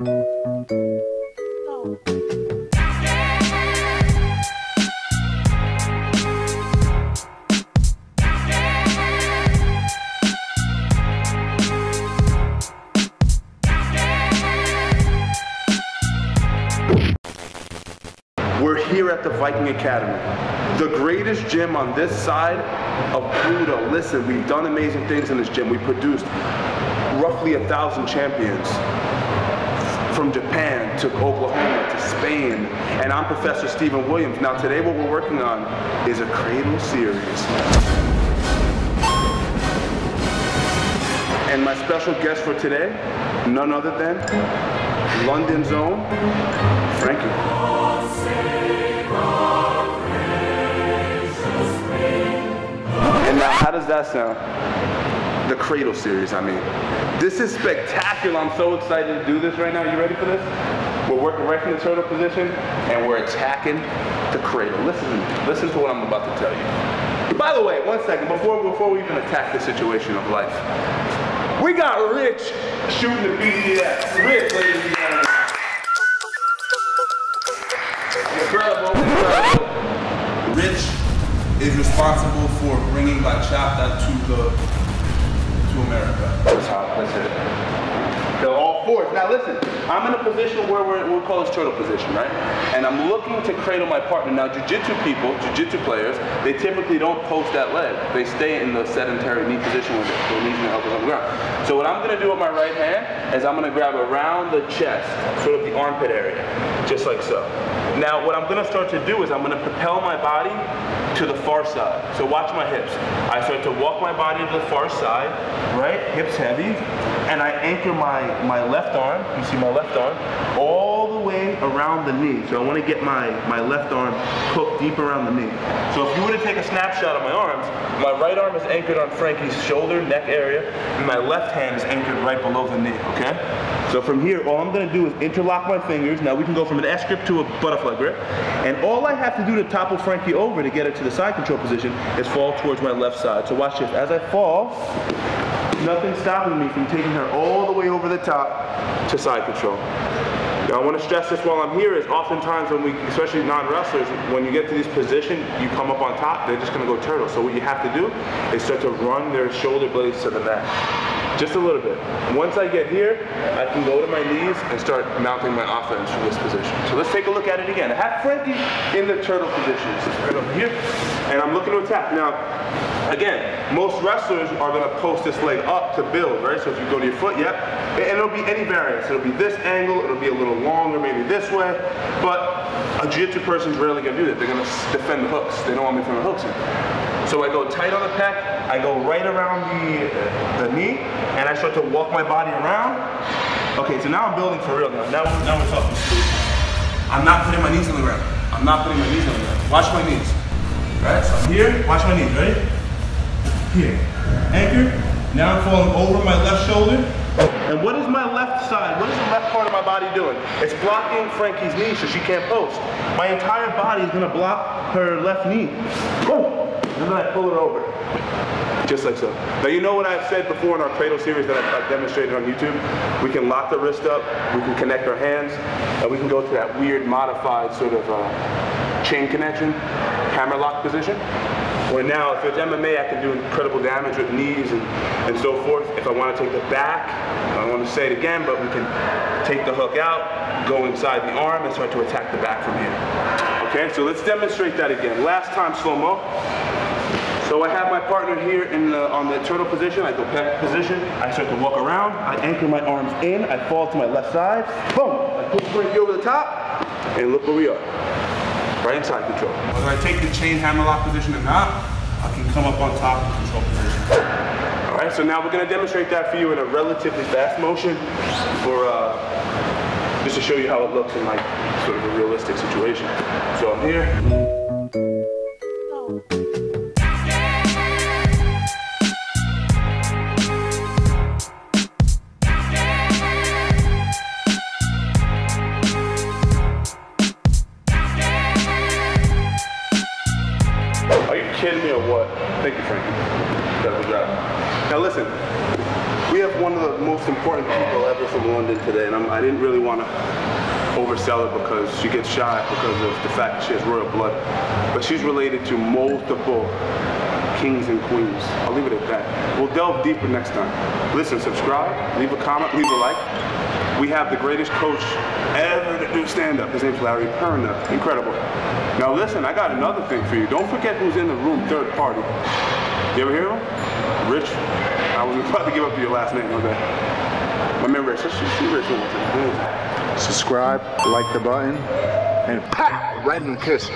We're here at the Viking Academy, the greatest gym on this side of Pluto. Listen, we've done amazing things in this gym. We produced roughly a thousand champions from Japan to Oklahoma to Spain, and I'm Professor Steven Williams. Now today what we're working on is a cradle series. And my special guest for today, none other than London's own Frankie. And now, how does that sound? The Cradle series, I mean. This is spectacular. I'm so excited to do this right now. You ready for this? We're working right from the turtle position, and we're attacking the cradle. Listen. Listen to what I'm about to tell you. By the way, one second, before, before we even attack the situation of life, we got Rich shooting the BDS. Rich, ladies and gentlemen. Incredible. Rich is responsible for bringing bachata to the to America. That's how. They're all fours. Now listen, I'm in a position where we're, we'll call this turtle position, right? And I'm looking to cradle my partner. Now jiu-jitsu people, jiu-jitsu players, they typically don't post that leg. They stay in the sedentary knee position with their knees and their elbows on the ground. So what I'm gonna do with my right hand is I'm gonna grab around the chest, sort of the armpit area, just like so. Now what I'm gonna start to do is I'm gonna propel my body to the far side. So watch my hips. I start to walk my body to the far side, right? Hips heavy. And I anchor my, my left arm, you see my left arm, all the way around the knee. So I wanna get my, my left arm hooked deep around the knee. So if you were to take a snapshot of my arms, my right arm is anchored on Frankie's shoulder, neck area, and my left hand is anchored right below the knee, okay? So from here, all I'm gonna do is interlock my fingers. Now we can go from an S grip to a butterfly grip. And all I have to do to topple Frankie over to get her to the side control position is fall towards my left side. So watch this. As I fall, nothing stopping me from taking her all the way over the top to side control. Now I want to stress this while I'm here is oftentimes when we, especially non-wrestlers, when you get to this position, you come up on top, they're just going to go turtle. So what you have to do is start to run their shoulder blades to the mat. Just a little bit. Once I get here, I can go to my knees and start mounting my offense from this position. So let's take a look at it again. I have Frankie in the turtle position. So right over here. And I'm looking to attack. Now, again, most wrestlers are going to post this leg up to build, right? So if you go to your foot, yep. And it'll be any variance. It'll be this angle, it'll be a little longer, maybe this way. But a jiu-jitsu person's rarely going to do that. They're going to defend the hooks. They don't want me throwing hooks. So I go tight on the pec, I go right around the, the knee, and I start to walk my body around. Okay, so now I'm building for real now. Now, now we're talking. I'm not putting my knees on the ground. I'm not putting my knees on the ground. Watch my knees. Right? So I'm here. Watch my knees. Ready? Here. Anchor. Now I'm falling over my left shoulder. And what is my left side, what is the left part of my body doing? It's blocking Frankie's knee so she can't post. My entire body is gonna block her left knee. Boom! And then I pull her over. Just like so. Now you know what I've said before in our cradle series that I've, I've demonstrated on YouTube? We can lock the wrist up, we can connect our hands, and we can go to that weird modified sort of uh, chain connection, hammer lock position. Where now, if it's MMA, I can do incredible damage with knees and, and so forth. If I want to take the back, I don't want to say it again, but we can take the hook out, go inside the arm, and start to attack the back from here. Okay, so let's demonstrate that again. Last time, slow-mo. So I have my partner here in the, on the turtle position. I go back position. I start to walk around. I anchor my arms in. I fall to my left side. Boom! I push Frankie over the top, and look where we are. Right inside control. Whether I take the chain hammer lock position or not, I can come up on top and control position. All right, so now we're gonna demonstrate that for you in a relatively fast motion for uh, just to show you how it looks in like sort of a realistic situation. So I'm here. Kidding me or what? Thank you, Frankie. Was that. Now listen, We have one of the most important people ever from London today, and I'm, I did not really want to oversell it because she gets shy because of the fact that she has royal blood. But she's related to multiple kings and queens. I'll leave it at that. We'll delve deeper next time. Listen, subscribe, leave a comment, leave a like. We have the greatest coach ever to do stand-up. His name's Larry Perna. Incredible. Now listen, I got another thing for you. Don't forget who's in the room, third party. You ever hear him? Rich. I was about to give up your last name, okay? My man Rich. Let's see Rich one more. Subscribe, like the button, and right in kiss.